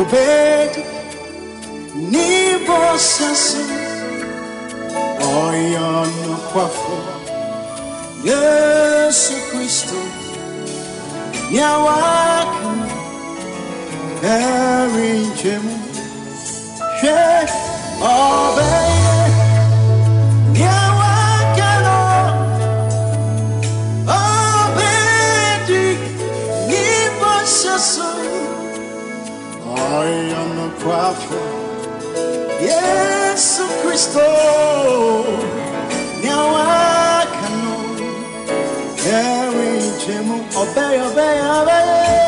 obedi ni bosaso oyono kwafo yesu kristo nyawaka erinjemu hwɛ ɔbɛyɛ oyono kwafo yesu kristo nyawaka no erinjemu ɔbɛyɛ ɔbɛyɛ ɔbɛyɛ Yes,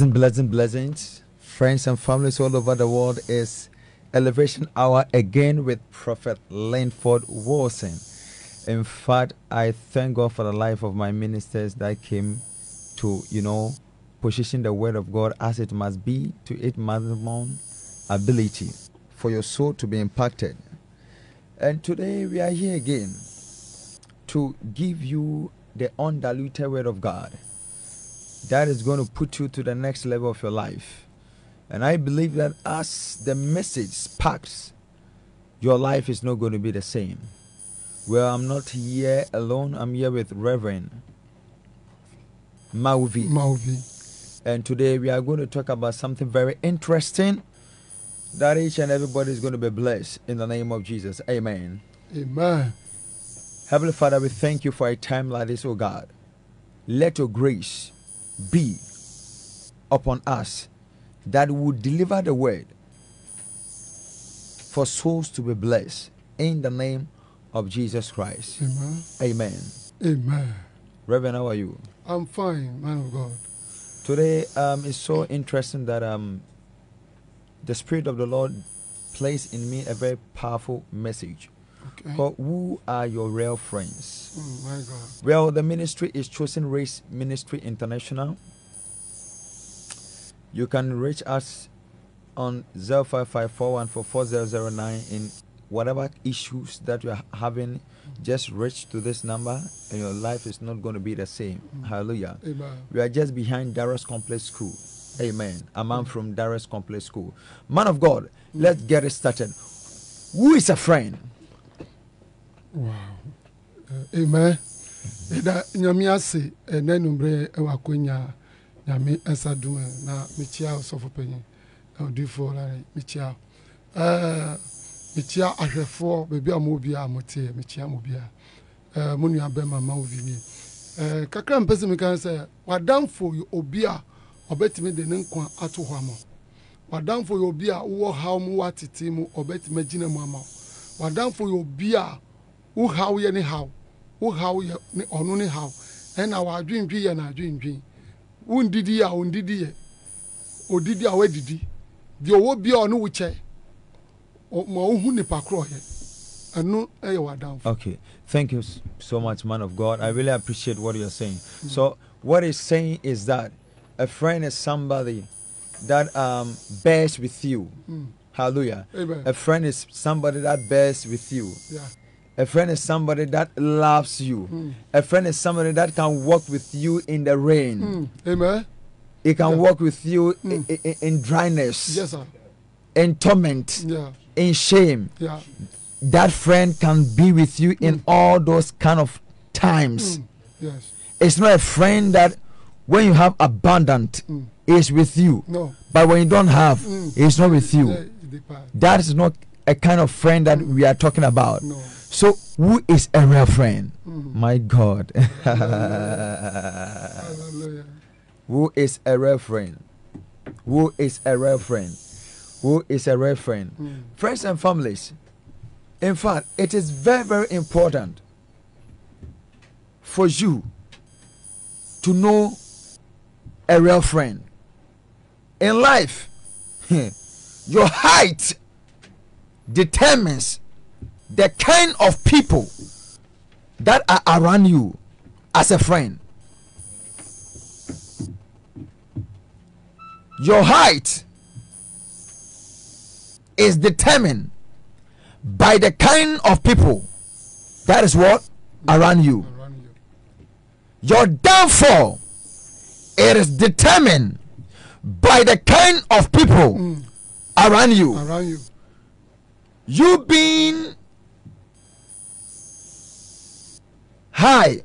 Blessing, blessing, blessings. Friends and families all over the world is Elevation Hour again with Prophet Linford Wilson. In fact, I thank God for the life of my ministers that came to, you know, position the word of God as it must be to its maximum ability for your soul to be impacted. And today we are here again to give you the undiluted word of God that is going to put you to the next level of your life. And I believe that as the message sparks, your life is not going to be the same. Well, I'm not here alone. I'm here with Reverend Mauvi. Malvi. And today we are going to talk about something very interesting that each and everybody is going to be blessed in the name of Jesus. Amen. Amen. Heavenly Father, we thank you for a time like this, oh God. Let your grace be upon us that will deliver the word for souls to be blessed in the name of Jesus Christ. Amen. Amen. Amen. Reverend, how are you? I'm fine, man of God. Today um, it's so interesting that um, the Spirit of the Lord placed in me a very powerful message Okay. called Who Are Your Real Friends? Oh, my God. Well, the ministry is Chosen Race Ministry International. You can reach us on 0554144009 in whatever issues that you are having. Just reach to this number and your life is not going to be the same. Mm. Hallelujah. Amen. We are just behind Darius Complex School. Amen. A man from Darius Complex School. Man of God, mm. let's get it started. Who is a friend? Uh, amen. Ɛda nyame ase ɛnɛ nummerɛ ɛwɔ akonya nyame ɛsa dum ɛ, na mekyia ɔsɔfo panyin ɔdifoɔ lare mekyia mekyia ahwɛfoɔ baabi a mo obiara a moteɛ mekyia mo mo nua bɛma ma ovi nie ɛɛ kakra mpɛ sɛ meka sɛ wadamfo yɛ obi a ɔbɛtumi de ne nkwa ato hɔ ama wo. wadamfo yɛ obi a wowɔ haw mu wɔ atete mu ɔbɛtumi agyina mu ama wo wadamfo yɛ obi a wo haw yɛ ne haw wo haw yɛ ne ɔno ne haw ɛna wadwendwi yɛ n'adwendwen wo ndidi a ondidi yɛ odidi a wadidi deɛ ɔwɔ bia ɔne wo kyɛ ma wohu nipa korɔ yɛ ɛno ɛyɛ wadamfo Okay. Thank you so much, man of God. I really appreciate what you're saying. So, what he's saying is that a friend is somebody that um, bears with you. Hallelujah. Amen. A friend is somebody that bears with you. Yeah. A friend is somebody that loves you. A friend is somebody that can walk with you in the rain. Mm. amen He can Yeah. walk with you i- i- i- in dryness, yes sir in torment, yeah in shame. yeah That friend can be with you in all those kind of times. Mm. yes It's not a friend that when you have abundant Mm. is with you, no but when you don't have, Mm. it's not with you. yeah. That is not a kind of friend that we are talking about. no So, who is a real friend? Mm. My God. who is a real friend? Who is a real friend? Who is a real friend? Mm. Friends and families. In fact, it is very, very important for you to know a real friend. In life, your height determines the kind of people that are around you as a friend. Your height is determined by the kind of people that is what around you. Your downfall it is determined by the kind of people Mm. around you. around you You being high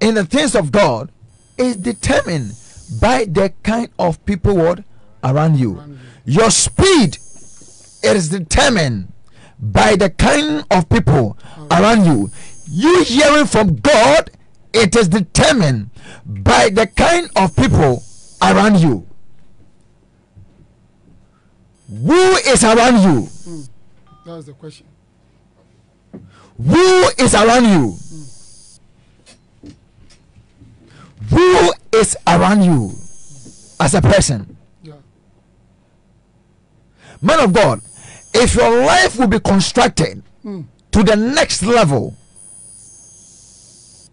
in the things of God is determined by the kind of people what around you. Your speed is determined by the kind of people around you. You hearing from God, it is determined by the kind of people around you. Who is around you? Hmm. that's the question Who is around you? Hmm. Who is around you as a person? yeah Man of God, if your life will be constructed Mm. to the next level,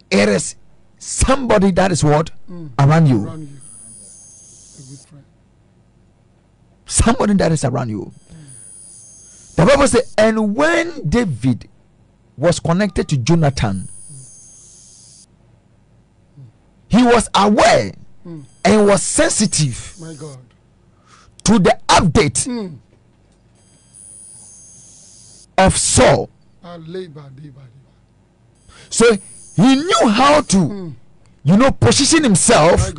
it is somebody that is what Mm. around you. around you a good friend Somebody that is around you. The Bible says, and when David was connected to Jonathan, he was aware hmm. and was sensitive My God. to the update Mm. of Saul. So he knew how to, hmm. you know, position himself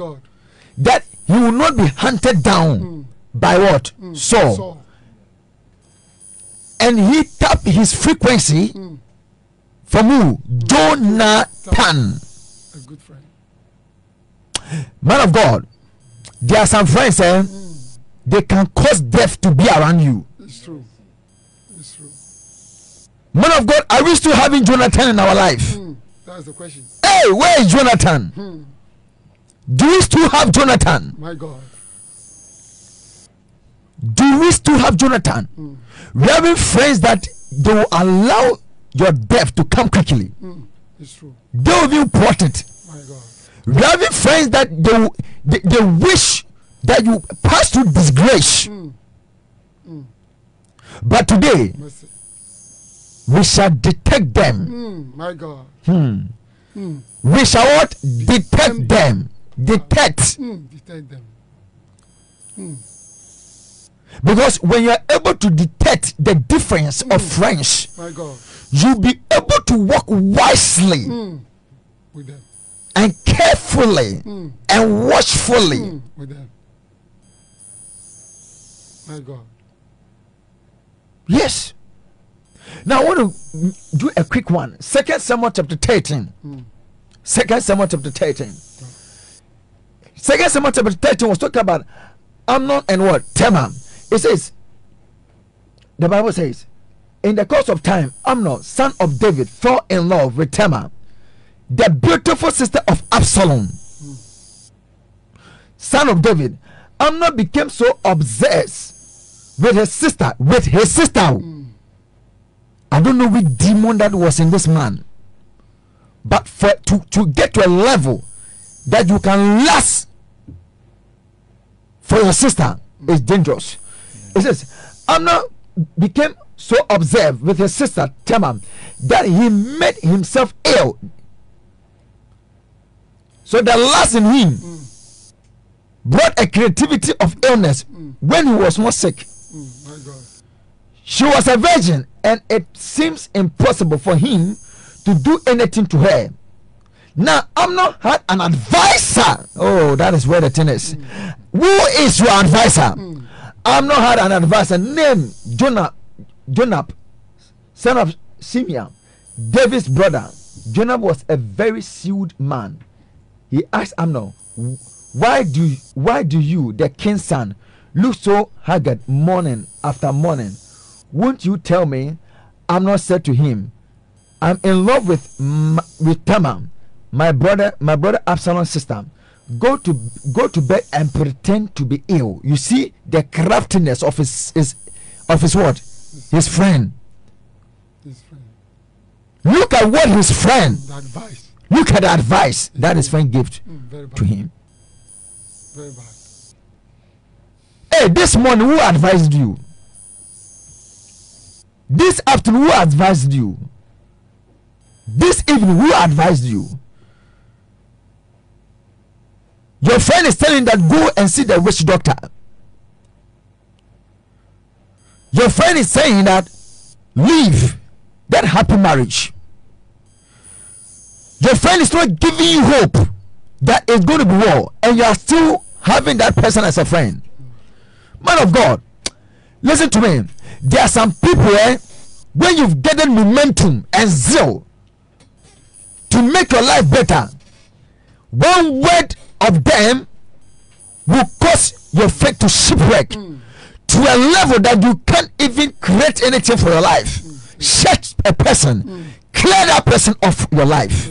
that he will not be hunted down hmm. by what? Saul. Saul. And he tapped his frequency from who? Jonathan. A good friend. Man of God, there are some friends, eh? They can cause death to be around you. It's true. It's true. Man of God, are we still having Jonathan in our life? Mm. That's the question. Hey, where is Jonathan? Do we still have Jonathan? My God. Do we still have Jonathan? We having friends that they will allow your death to come quickly. Mm. It's true. They will be important. My God. Having friends that they, they they wish that you pass through disgrace. But today Mercy. we shall detect them. Mm. My God. We shall what? Detect them. Detect. Mm. Detect them. Because when you are able to detect the difference of friends, My God. you'll be able to walk wisely Mm. With them. And carefully and watchfully. Mm. With them. My God. Yes. Now I want to do a quick one. Second Samuel chapter 13. Second Samuel chapter 13. Second Samuel chapter 13 was talking about Amnon and what? Tamar. It says, the Bible says, in the course of time, Amnon, son of David, fell in love with Tamar, the beautiful sister of Absalom, son of David. Amnon became so obsessed with his sister, with his sister. I don't know which demon that was in this man, but for to to get to a level that you can last for your sister is dangerous. It says Amnon became so obsessed with his sister Tamar that he made himself ill. So the last in him brought a creativity of illness when he was not sick. Mm. She was a virgin, and it seems impossible for him to do anything to her. Now, Amnon had an advisor. Oh, that is where the thing is. Who is your advisor? Amnon had an advisor named Jonah, Jonab, son of Simeon, David's brother. Jonab was a very sealed man. He asked Amnon, "Why do why do you, the king's son, look so haggard morning after morning? Won't you tell me?" Amnon said to him, "I'm in love with with Tamar, my brother, my brother Absalom's sister. Go to go to bed and pretend to be ill. You see the craftiness of his, his of his what, his friend. What his friend. Advice. Look at the advice that his friend gave Mm. To him. Very bad. Hey, this morning who advised you? This afternoon who advised you? This evening who advised you? Your friend is telling that go and see the witch doctor. Your friend is saying that leave that happy marriage. Your friend is not giving you hope that it's going to be well, and you are still having that person as a friend. Man of God, listen to me. There are some people eh, when you've gathered momentum and zeal to make your life better, one word of them will cause your faith to shipwreck to a level that you can't even create anything for your life. Shut a person, clear that person off your life,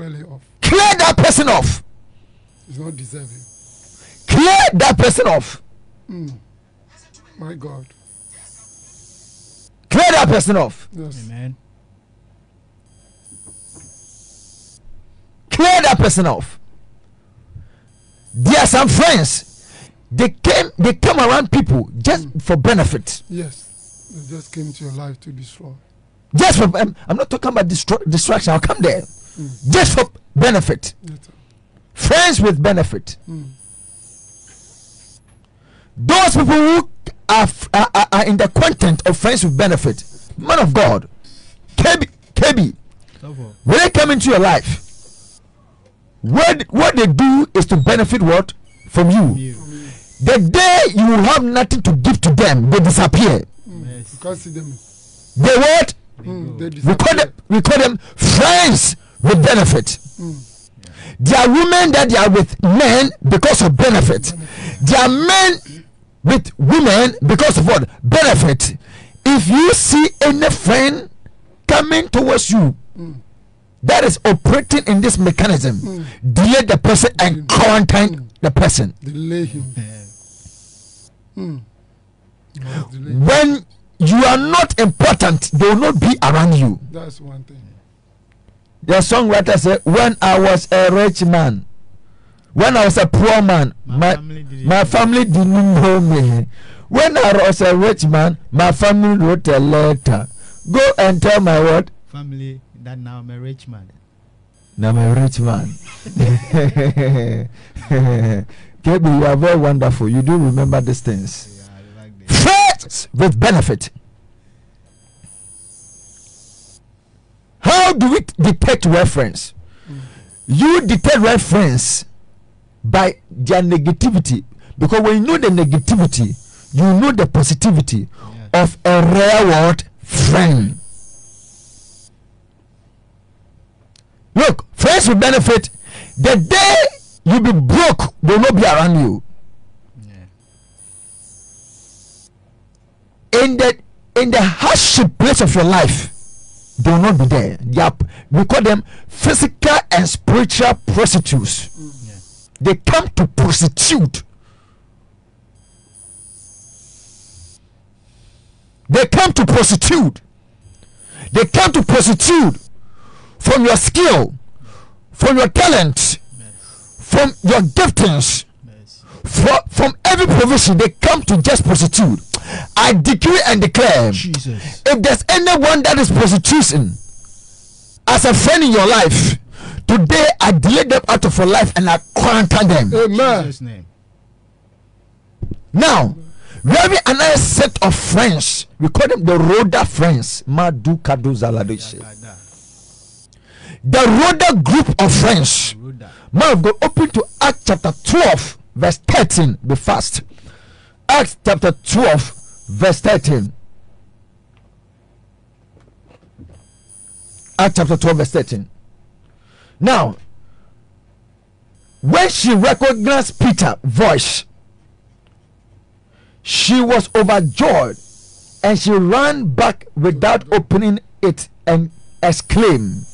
Clearly off. Clear that person off, He's not deserving. clear that person off, My God. clear that person off. Yes. Amen. clear that person off. There are some friends, they came they come around people just for benefit Yes. They just came to your life to destroy. just for um, i'm not talking about distro- distraction i'll come there just for benefit friends with benefit Mm. those people who are, are, are, are in the content of friends with benefit man of god kb kb Suffer. when they come into your life what what they do is to benefit what from you You. the day you will have nothing to give to them they disappear Yes. You can't see them. they what Mm, they we call them disappear. we call them friends with benefit. Mm. There are women that they are with men because of benefit. There are men with women because of what? Benefit. If you see any friend coming towards you mm. that is operating in this mechanism mm. delay the person and quarantine the person. Delay him. Mm. You must delay. when you are not important they will not be around you. That's one thing. The songwriter said when i was a rich man when i was a poor man My my family didn't my know. family didn't know me. When i was a rich man my family wrote a letter. Go and tell my what? Family that now I'm a rich man. Now i'm a rich man. Kebi you are very wonderful. You do remember these things. Yeah, like friends with benefit how do we detect reference? You detect reference by their negativity. Because when you know the negativity you know the positivity Yeah. of a rare word friend. Look friends will benefit. The day you be broke they will not be around you. Yeah. in the in the hardship place of your life they will not be there. They are, we call them physical and spiritual prostitutes. Yeah. they come to prostitute. They come to prostitute. They come to prostitute from your skill from your talent Yes. from your giftings. Yes. from, from every provision they come to just prostitute i decree and declare Jesus. if there's anyone that is prostitution as a friend in your life today i delay them out of your life and i quarantine them Amen. Jesus' name. now we have another set of friends we call them the Rhoda friends madu kadu zaladoshe Yagada. the Rhoda group of friends Ruda. man of god open to act chapter 12 verse 13 be fast acts chapter 12 verse 13 act chapter 12 verse 13 now when she recognized peter voice she was overjoyed and she ran back without opening it and exclaimed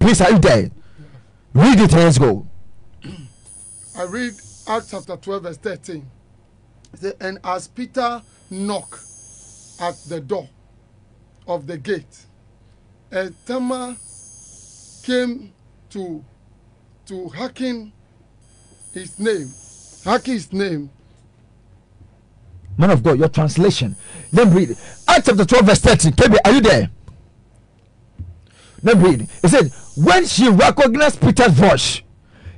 please are you there? Read it let's go. I read Acts chapter 12, verse 13. And as Peter knocked at the door of the gate, a Tamar came to to hacking his name, hacking his name. man of God, your translation. Let me read. Acts chapter 12, verse 13. KB, are you there? Let me read. It said, When she recognized Peter's voice,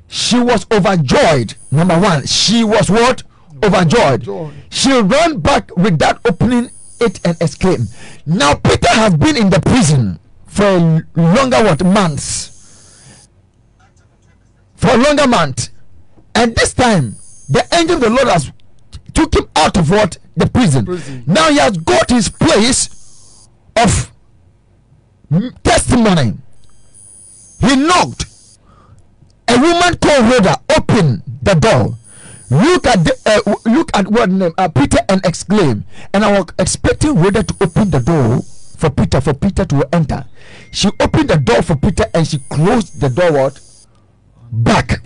she was overjoyed. Number one, she was what? Overjoyed. Overjoyed. She ran back without opening it and exclaimed, Now Peter has been in the prison for a longer what? Months. For a longer month. And this time, the angel of the Lord has took him out of what the prison. Prison. Now he has got his place of testimony. He knocked. A woman called Rhoda opened the door. Look at the, uh, look at what name uh, Peter and exclaim. And I was expecting Rhoda to open the door for Peter for Peter to enter. She opened the door for Peter and she closed the door what back.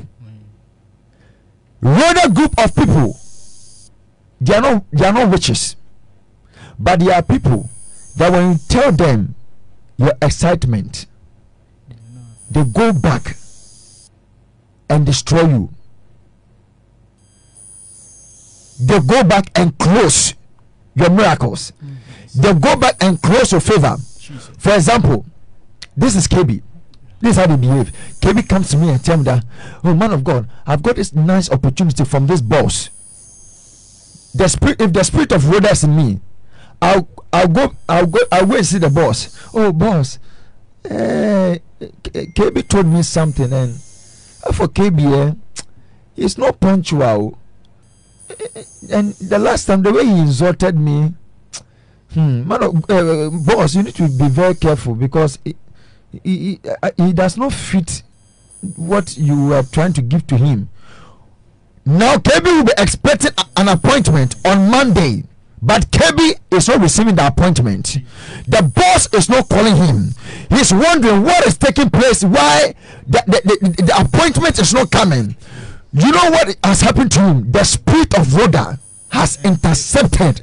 Rhoda group of people they are not they are not witches but they are people that when you tell them your excitement they go back and destroy you they go back and close your miracles. They go back and close your favor. For example, this is KB. This is how they behave. KB comes to me and tell me that, oh man of God, I've got this nice opportunity from this boss. The spirit, if the spirit of Rhoda is in me, I'll I'll go I'll go I'll go and see the boss. Oh boss, eh, KB told me something and for KB, eh, he's not punctual. And the last time the way he insulted me, hmm, man uh, boss, you need to be very careful because he, he, he, uh, does not fit what you are trying to give to him. Now KB will be expecting an appointment on Monday, but KB is not receiving the appointment. The boss is not calling him. He's wondering what is taking place. Why the, the, the, the appointment is not coming. You know what has happened to him? The spirit of Rhoda has intercepted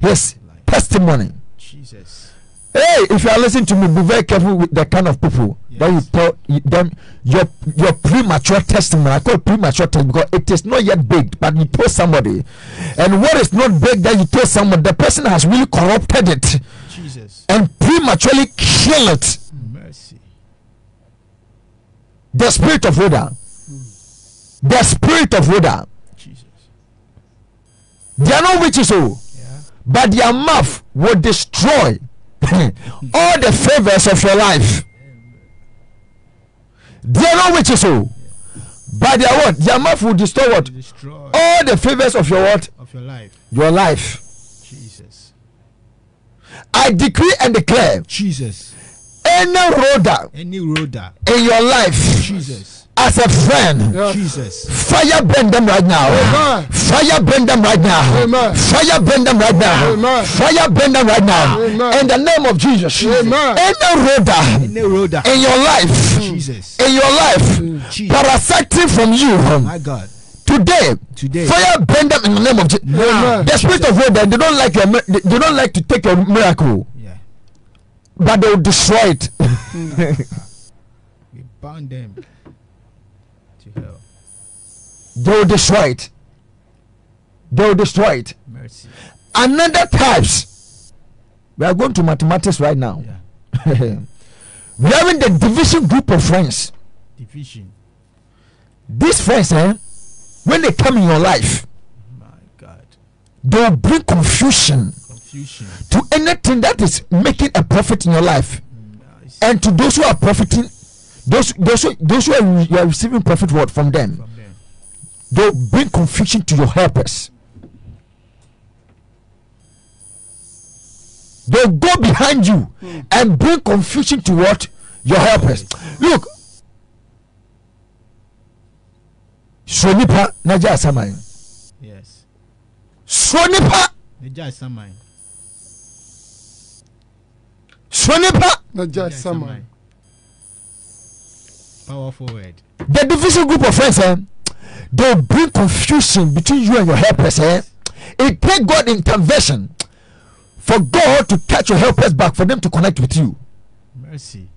his testimony. Jesus. Hey, if you are listening to me, be very careful with the kind of people that you Yes. tell them your your premature testimony. I call it premature testimony because it is not yet baked, but you told somebody, and what is not baked that you told someone, the person has really corrupted it Jesus. and prematurely killed it. Mercy. The spirit of Rhoda, the spirit of Rhoda, Jesus. they are not witches, oh, Yeah. but their mouth will destroy all the favors of your life. They are not witches, oh. But their what? Their mouth will destroy what? Destroy All the favors of your what? of your life. Your life. Jesus. I decree and declare Jesus. Any Rhoda Any Rhoda. in your life Jesus. as a friend, Yeah. Jesus. fire burn them right now. Amen. Fire burn them right now. Amen. Fire burn them right now. Amen. Fire burn them right now. Amen. In the name of Jesus. Amen. Any Rhoda Any Rhoda. in your life, Jesus. in your life, mm, Jesus. parasiting from you My God. today. Today. Fire burn them in the name of Jesus. The spirit of Rhoda, they don't like your, they don't like to take your miracle. But they will destroy it. We burn them to hell. they will destroy it. They will destroy it. Mercy. Another types. We are going to mathematics right now. Yeah. we are having the division group of friends. Division. These friends, eh, when they come in your life, My God. they will bring confusion Confusion. to anything that is making a profit in your life, and to those who are profiting, those those who, those who are, you are receiving profit what from them, From them. they bring confusion to your helpers. They'll go behind you and bring confusion to what your helpers. Look, so nipa na asaman Yes. so nipa Samai. So nipa na gya saman Powerful word. the division group of friends eh, they'll bring confusion between you and your helpers eh. it take God intervention for God to catch your helpers back for them to connect with you. Mercy.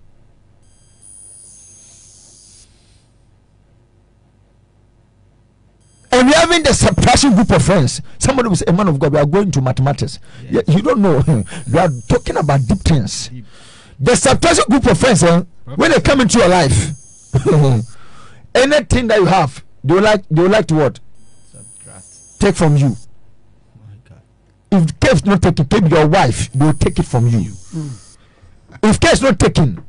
And we're having the suppression group of friends. Somebody will say, A man of God, we are going to mathematics. Yes. you don't know. we are talking about deep things. Deep. The suppression group of friends, eh, when they come into your life, anything that you have, they will like they will like to what? Subtract. Take from you. If care is not taken, take your wife, they will take it from you. If care is not taken,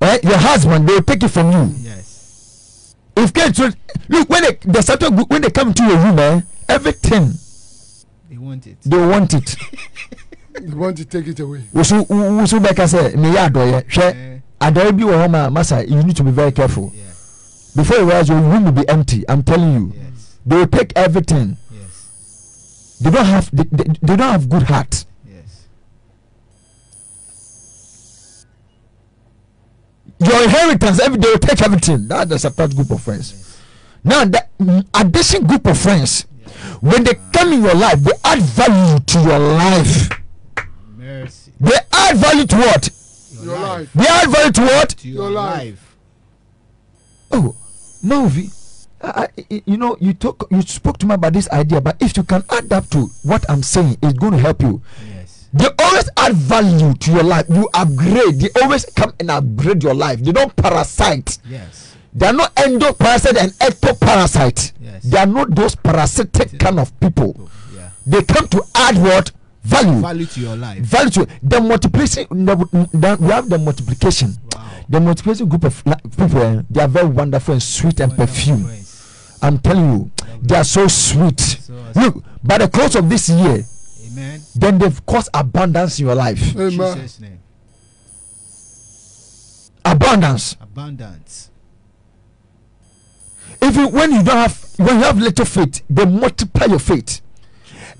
eh, your husband, they will take it from you. If care is look when they the suppression when they come to your room, eh, everything They want it. they want it. they want to take it away wosu wosu bɛka sɛ meyɛ adɔyɛ hwɛ Eh, adɔyɛ bi wɔ hɔ ma masa you need to be very careful yeah. before you realize your room will be empty i'm telling you Yes. they will take everything Yes. they don't have they, they, they don't have good heart your inheritance every they will take everything that's a separate group of friends Yes. now mm, addition group of friends Yeah. when they come in your life they add value to your life Mercy. they add value to what your life they add value to what To Your your life. life. oh maovi I, you know, you talk, you spoke to me about this idea, but if you can add up to what I'm saying, it's going to help you. Yes. They always add value to your life. You upgrade. They always come and upgrade your life. They don't parasite. Yes. They are not endoparasite and ectoparasite. Yes. They are not those parasitic kind of people. Yeah. They come to add what value. Value to your life. Value to the multiplication. The, the, we have the multiplication. Wow. The multiplication group of people. eh, They are very wonderful and sweet and perfume. I'm telling you, they are so sweet. Look, by the close of this year, Amen. then they've caused abundance in your life. Amen. Jesus' name. Abundance. Abundance. If you, when you don't have, when you have little faith, they multiply your faith.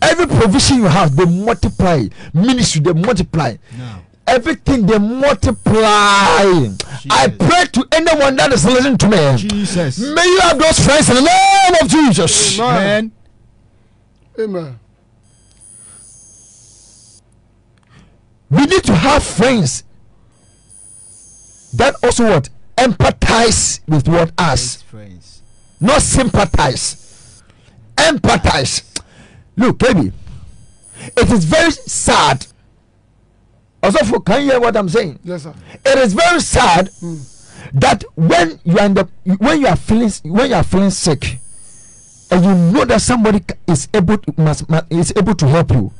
Every provision you have, they multiply. Ministry, they multiply. Now. Everything they multiply. I pray to anyone that is listening to me. Jesus. May you have those friends in the name of Jesus. Amen. Amen. Amen. We need to have friends that also what empathize with what us, friends. not sympathize. Empathize. Look, baby, it is very sad. Also, can you hear what I'm saying? Yes, sir. It is very sad hmm. that when you are in the when you are feeling when you are feeling sick, and you know that somebody is able to, must, must, is able to help you,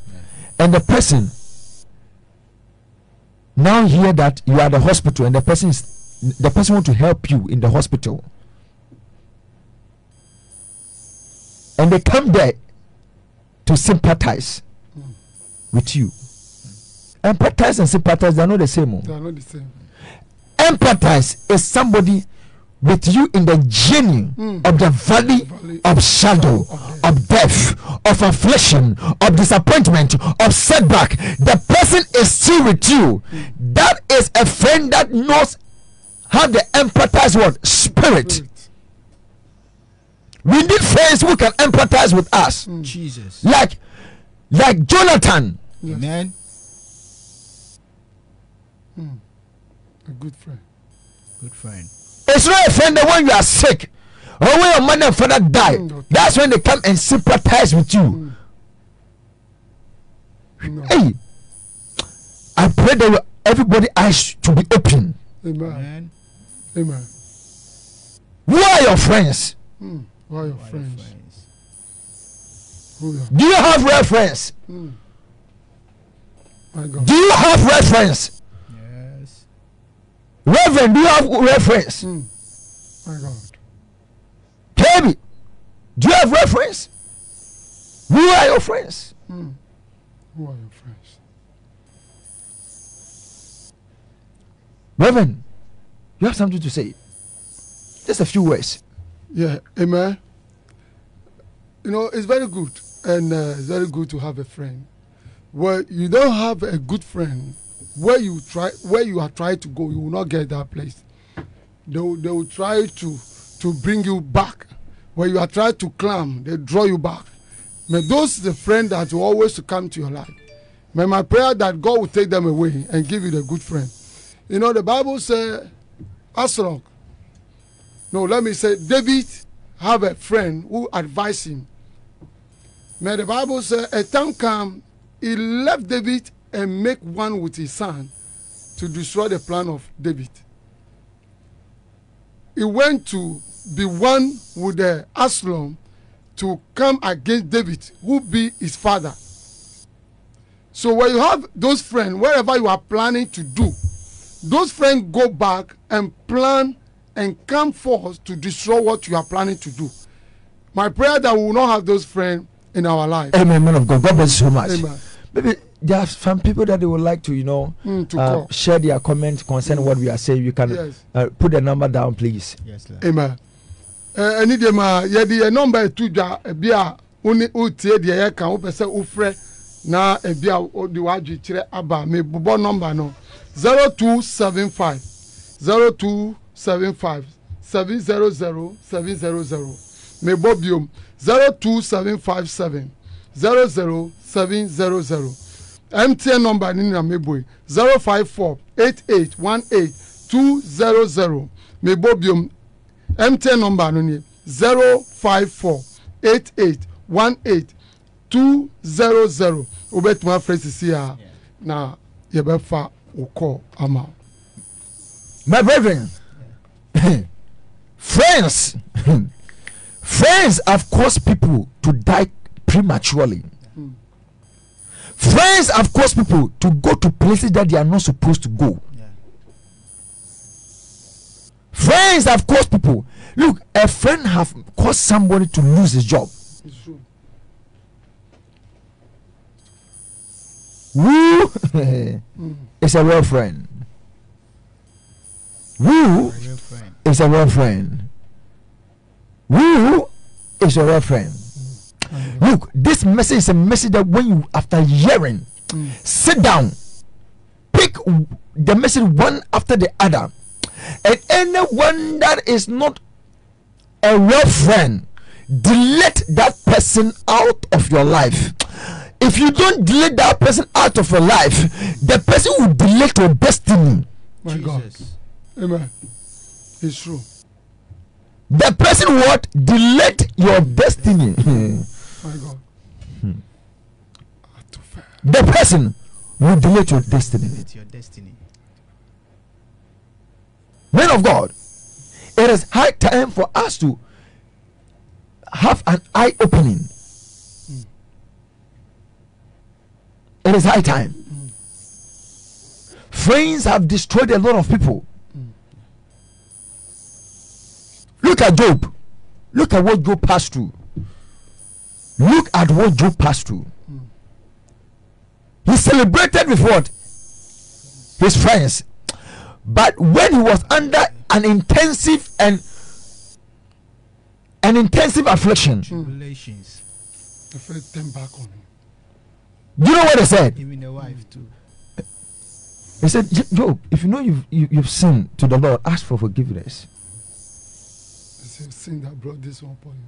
and the person now hear that you are the hospital and the person is the person want to help you in the hospital, and they come there to sympathize with you. Empathize and sympathize they are not the same. They are not the same. empathize is somebody with you in the journey Mm. of the valley Valley of shadow of death of affliction of disappointment of setback the person is still with you that is a friend that knows how to empathize what spirit Spirit. we need friends who can empathize with us Jesus. like like jonathan Yes. Amen. A good friend. Good friend. It's not a friend that when you are sick or when your mother and father die, Mm. that's when they come and sympathize with you. No. Hey, I pray that everybody eyes to be open. Amen. Amen. Amen. Who are your friends? Mm. Who are your What are friends? friends? Who are? Do you have real friends? Mm. My God. Do you have real friends? Yes. Reverend, do you have reference? Mm. My God. KB, do you have reference? Who are your friends? Mm. Who are your friends? Reverend, you have something to say. Just a few words. Yeah. Amen. You know, it's very good. And uh, it's very good to have a friend. Well, you don't have a good friend, where you try, where you are trying to go, you will not get that place. They will, they will try to to bring you back. Where you are trying to climb, they draw you back. May those the friend that will always come to your life. May my prayer that God will take them away and give you the good friend. You know, the Bible says, Absalom. No, let me say, David have a friend who advised him. May the Bible say, a time come, he left David and make one with his son to destroy the plan of David. He went to be one with the Absalom to come against David, who be his father. So when you have those friends, wherever you are planning to do, those friends go back and plan and come forth to destroy what you are planning to do. My prayer that we will not have those friends in our life. Amen, man of God. God bless you so much. Amen. Maybe there are some people that they would like to, you know, Mm, to uh, call. share their comment concerning what we are saying. You can Yes. uh, put the number down, please. Yes, Lord. Amen. Eh, ɛni deɛ ma yɛde yɛ nɔmba etu dwa ebi a wone wotie deɛ yɛka wopɛ sɛ wofrɛ na ebi a wode wadwe kyerɛ aba me bobɔ nɔmba no zero two seven five zero two seven five seven zero zero seven zero zero me bɔ biom zero two seven five seven zero zero seven zero zero mtn na me bɔ yi zero five four eight eight one eight two zero zero me bɔ biom mtn number nie zero five four eight eight one eight two zero zero wobɛtumi afrɛ sisi a na yɛbɛfa wo kɔɔ ama. My brethren, friends, friends have caused people to die prematurely. Friends have caused people to go to places that they are not supposed to go. Yeah. Friends have caused people. Look, a friend have caused somebody to lose his job. It's true. Who is a real friend? Who is a real friend? Who is a real friend? Mm. Look, this message is a message that when you, after hearing, mm. sit down, pick the message one after the other, and anyone that is not a real friend, delete that person out of your life. If you don't delete that person out of your life, the person will delete your destiny. My God. Amen. It's true. The person what delete your destiny. My God. Hmm. Too fair. the person will delete your destiny. It's your destiny. Men of God, it is high time for us to have an eye opening. Hmm. It is high time. Hmm. Friends have destroyed a lot of people. Hmm. Look at Job. Look at what Job passed through. Look at what Job passed through. He celebrated with what? His friends. But when he was under an intensive and an intensive affliction, Tribulations. The first turn back on him. you know what they said? Even the wife too. They said, "Jo- Job, if you know you've, you, you've sinned to the Lord, ask for forgiveness. It's a sin that brought this one upon you.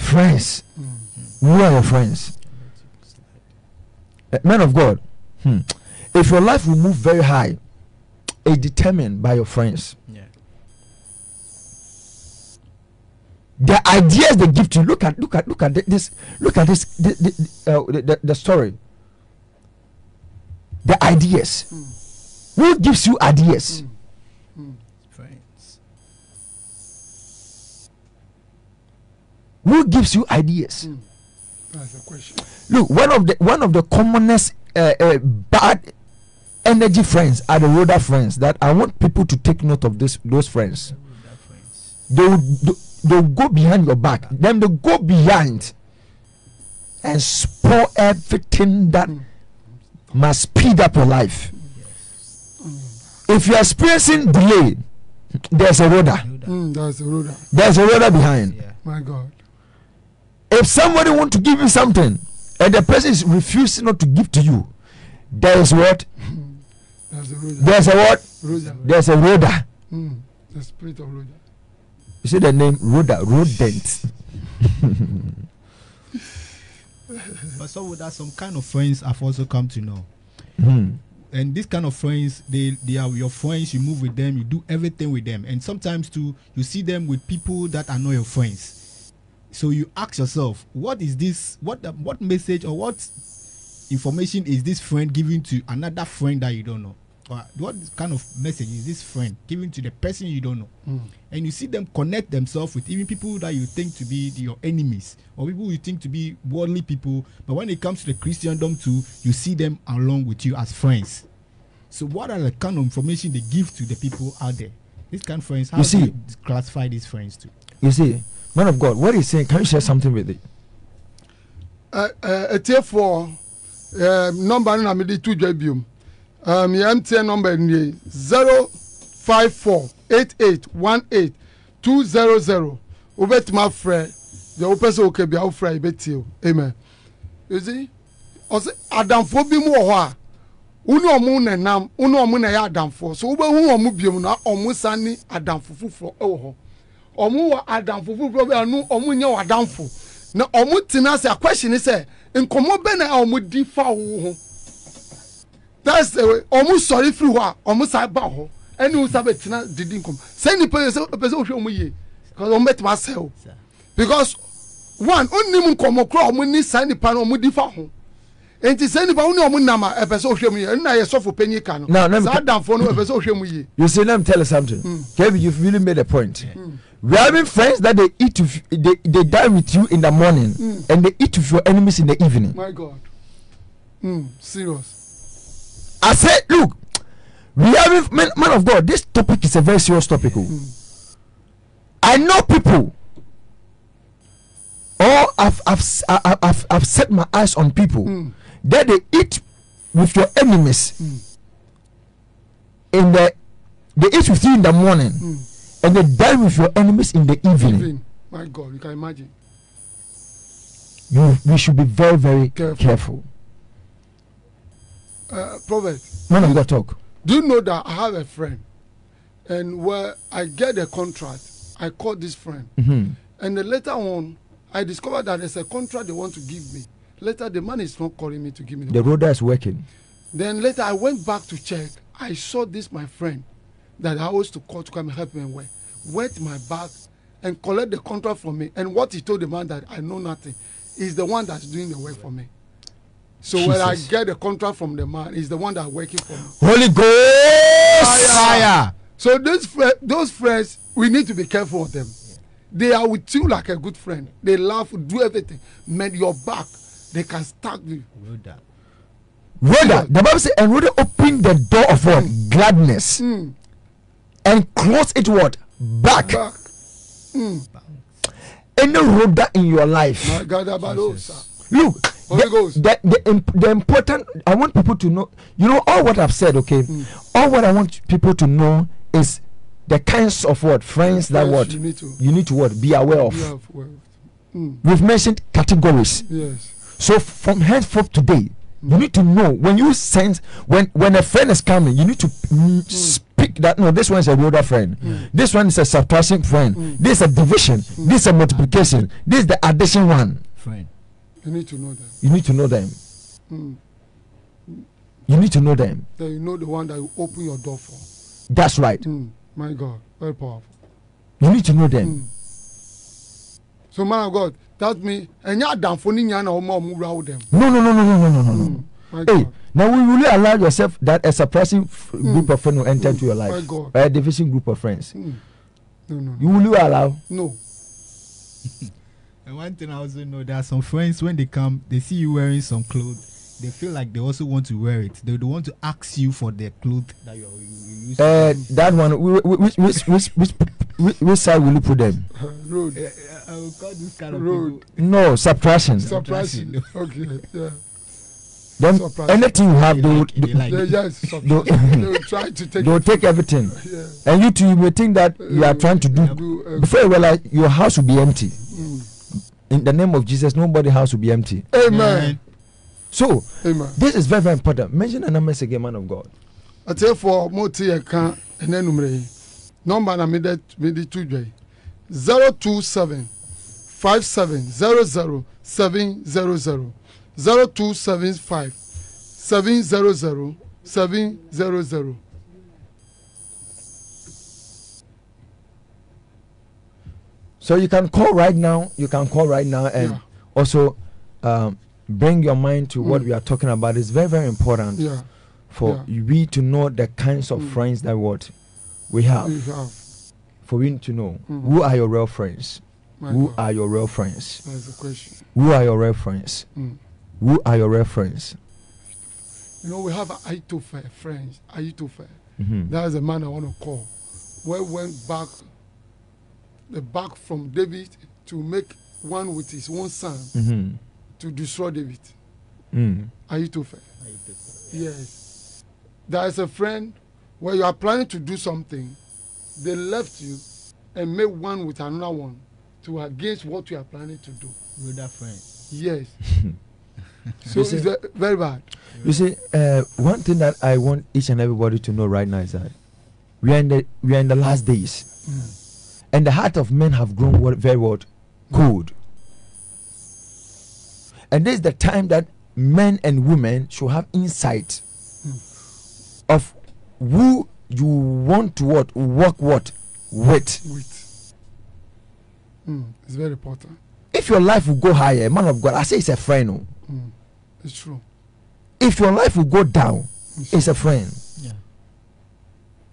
Friends, who are your friends? Uh, Men of God, hmm, if your life will move very high, it's determined by your friends. Yeah. the ideas they give to you look at look at look at this look at this the, the, uh, the, the, story the ideas who gives you ideas Friends. Who gives you ideas That's question. look one of the one of the commonest uh, uh, bad energy friends are the Rhoda friends that i want people to take note of this those friends That friends. they will they, they will go behind your back then they go behind and spoil everything that must speed up your life if you are experiencing delay there's a Rhoda Know. Mm, that's a road. there's a Rhoda behind Yeah. My God. If somebody want to give you something and the person is refusing not to give to you there is what That's a road. there's a what there's a Rhoda Mm, the spirit of Rosa. you see the name Rhoda rodent But so with that, some kind of friends I've also come to know. Hmm. and this kind of friends they they are your friends you move with them you do everything with them and sometimes too you see them with people that are not your friends so you ask yourself what is this what the- what message or what information is this friend giving to another friend that you don't know? Or what kind of message is this friend giving to the person you don't know? Hmm. And you see them connect themselves with even people that you think to be the- your enemies or people you think to be worldly people. But when it comes to the christendom too you see them along with you as friends. So what are the kind of information they give to the people out there? These kind of friends how You do see- you classify these friends too you see man of god what he's saying can you share something with it? Etiefoɔ nɔmba no na mede to dwa biom yɛ mtn nɔmba nie zero five four eight eight one eight two zero zero. Wobɛtumi afrɛ deɛ wopɛ sɛ woka bia wofrɛ a yɛbɛtie o amen. Ɛsi ɔsɛ adamfoɔ bi mu wɔ hɔ a wo ne ɔmo na nam wo ne ɔmo na ɛyɛ adamfoɔ so wobɛhu ɔmo biom na ɔmo sa ne adamfo foforɔ ɛwɔ hɔ ɔmo wɔ adamfo foforɔ bi a no ɔmo nyɛ wɔ adamfo na ɔmo tena ase akwɛhyɛ ne sɛ nkɔmɔ bɛ na ɔmo di fa wo ho that's the way ɔmo sɔre firi hɔ a ɔmo sa ba hɔ ɛne wo sa bɛ tena didi nkɔmɔ sɛ nipa yɛ sɛ pɛ sɛ wohwɛ ɔmo yie because wɔn bɛtuma sɛ o. Sir. because one onim nkɔmɔ kura ɔmo ni saa nipa no ɔmo di fa ho nti saa nipa wo ni ɔmo nam a ɛpɛ sɛ ohwɛ mu yie. Ɛnna yɛ sɔfo panyin ka no saa danfo no ɛpɛ sɛ ohwɛ mu yie. You see, let me tell you something. Kevin, you've really made a point. We are having friends that they eat with, they, they dine with you in the morning hmm. and they eat with your enemies in the evening. my god mm, serious I said, look, we have man, man of God. This topic is a very serious topic. oh. Hmm. I know people, or I've, I've, s- I- I- I've, I've set my eyes on people hmm. that they eat with your enemies in the they eat with you in the morning and they dine with your enemies in the evening. even my god you can imagine You, we should be very, very Careful. careful. uh, prophet Man of God, talk. do you know that i have a friend and where i get a contract i call this friend Mhm. and then later on i discovered that there's a contract they want to give me later the man is not calling me to give me the The Rhoda is working. Then later I went back to check. I saw this my friend that I was to call to come and help me and. Went my back and collect the contract from me. And what he told the man that I know nothing is the one that's doing the work for me. So when I Jesus. get the contract from the man, is the one that working for me. Holy Ghost! Fire. So those fri- those friends, we need to be careful of them. They are with you like a good friend. They laugh, do everything. Man, your back, they can stab you. Rhoda. Rhoda, the Bible says, and Rhoda opened the door of what? Gladness. Mm. And closed it what? Back. Back. Any Rhoda in your life. My God, Abadosa. Look, the, the, the, imp- the important, I want people to know, you know, all what I've said, okay? Hmm. All what I want people to know is the kinds of what? Friends that what? you need to- you need to what? Be aware of. Have. Mm. We've mentioned categories. Yes. So from henceforth today, you need to know when you sense when when a friend is coming, you need to mm, make that no this one is a older friend mm. this one is a subtracting friend mm. this is a division mm. this is a multiplication this is the addition one friend you need to know them you need to know them mm. you need to know them then you know the one that you open your door for that's right mm. my god very powerful you need to know them mm. so man of god that means ẹ̀yin àdàfo níyàn náà ọmọ ọmọ wúra ó no no no no no no no. no. Mm. Hey, now will you really allow yourself that a surprising f- group of friends will enter into your My life? God. Or a division group of friends. Mm. No, no, You no. will you allow? No. And one thing I also know, there are some friends when they come, they see you wearing some clothes, they feel like they also want to wear it. They don't want to ask you for the clothes that you, you, you used. Uh, to that one. wh- wh- Which which which which which, which side will you put them? Uh, road. Uh, I will call this kind of Road. people. No subtraction. Surprising. Subtraction. okay. Yeah. Them Surprise. anything you have, they will, like, they like Yeah, yes. Surprising. they will try to take. they will take everything. Yeah. And you too, you may think that you are trying to do. Do, uh, Before you realize, your house will be empty. mm. In the name of Jesus, nobody house will be empty. Amen. So Amen. this is very very important. Mention the numbers again, man of God. atiɛfoɔ mo te yɛ ka ɛnɛ numere yi nɔmba na mede mede to dwa yi zero two seven five seven zero zero seven zero zero zero two seven five seven zero zero seven zero zero. So you can call right now. You can call right now and Yeah. also um, bring your mind to what Mm. we are talking about. It's very very important Yeah, for we to know the kinds of Mm. friends that what we have. you have. For we to know Mhm. who are your real friends. My Who God. are your real friends? That's the question. Who are your real friends? Who are your friends? You know, we have Aitofe friends. Aitofe. Mhm. That is the man I want to call. Where went back, the back from David to make one with his one son Mhm. to destroy David. Mm. Aitofe. Yes. There is a friend where you are planning to do something, they left you and made one with another one to against what you are planning to do. Rhoda friend. Yes. so it's see- ve- very bad. You see, uh, one thing that I want each and everybody to know right now is that we are in the we are in the last days, and the heart of men have grown what, very what cold. And this is the time that men and women should have insight of who you want to what work what with. With Mm. It's very important. If your life will go higher, man of God, I say it's a friend. Mm. It's true. If your life will go down, It's, it's a friend. Yeah.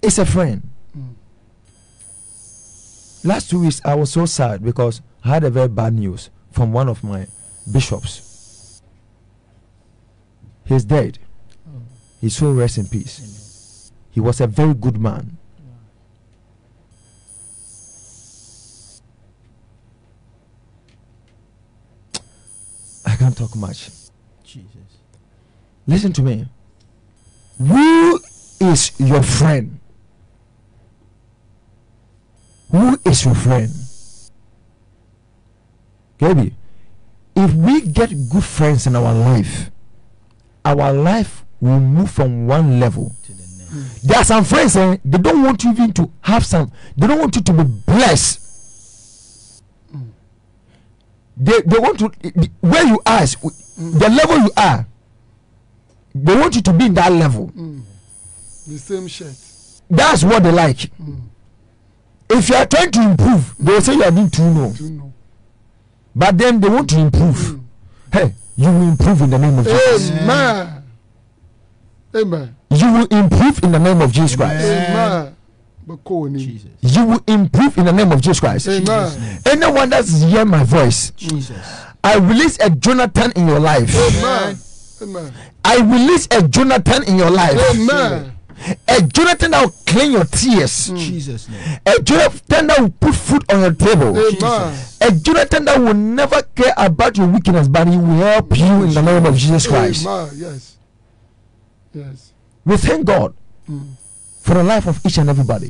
It's a friend. Mm. Last two weeks, I was so sad because I had a very bad news from one of my bishops. He's dead. Oh. His soul rest in peace. He was a very good man. Can't talk much. Jesus. Listen to me. Who is your friend? Who is your friend? Gaby, if we get good friends in our life, our life will move from one level. To the next. There are some friends, eh, they don't want you even to have some, they don't want you to be blessed. They, they want to, where you are, the level you are, they want you to be in that level. Mm. The same shirt. That's what they like. Mm. If you are trying to improve, they will say you are doing too low. But then they want to improve. Mm. Hey, you will improve in the name of Jesus. Amen. Amen. You will improve in the name of Jesus Christ. Amen. Amen. But call him. Jesus. You will improve in the name of Jesus Christ. Amen. Anyone that's hearing my voice, Jesus. I release a Jonathan in your life. Amen. Amen. I release a Jonathan in your life. Amen. A Jonathan that will clean your tears. Jesus name. A Jonathan that will put food on your table. Amen. A Jonathan that will never care about your weakness, but he will help you in the name of Jesus Christ. Amen. Yes. Yes. We thank God Mm. For the life of each and everybody.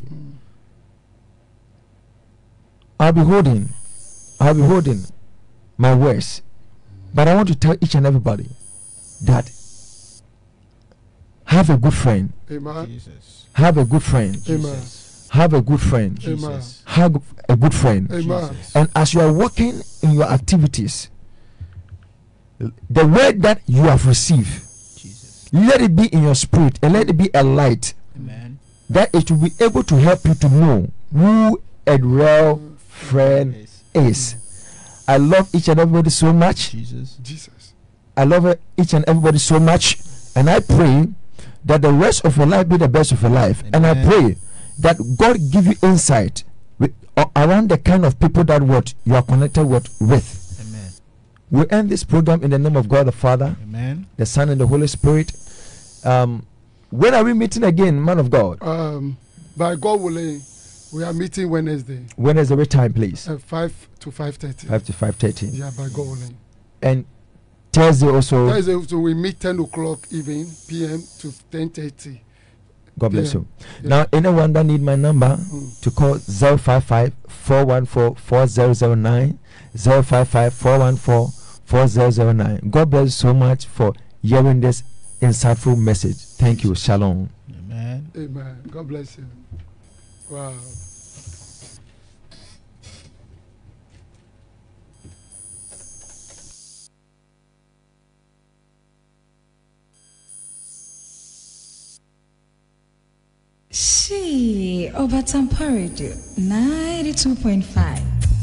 I'll be holding, I'll be holding my words, but I want to tell each and everybody that have a good friend, Amen. Jesus. have a good friend, Amen. have a good friend, Amen. Jesus. have a good friend. Amen. Jesus. And as you are working in your activities, the word that you have received, Jesus. let it be in your spirit and let it be a light Amen. That it will be able to help you to know who a real friend is. I love each and everybody so much. Jesus. Jesus. I love each and everybody so much. And I pray that the rest of your life be the best of your life. And I pray that God give you insight with, uh, around the kind of people that what you are connected with. with. Amen. We end this program in the name of God the Father, Amen. the Son, and the Holy Spirit. Um, when are we meeting again, man of God? Um, by God willing, we are meeting Wednesday When is the right time, please? at five to five thirty. Five to five thirty. Yeah, by God willing. And Thursday also. Thursday, so we meet ten o'clock evening PM to ten thirty. God bless Yeah. you. Yeah. Now, anyone that need my number Mm. to call 055 414 4009 055 414 4009. God bless you so much for hearing this insightful message. Thank you. Shalom. Amen. Amen. God bless you. Wow. She Obatam Parade 92.5.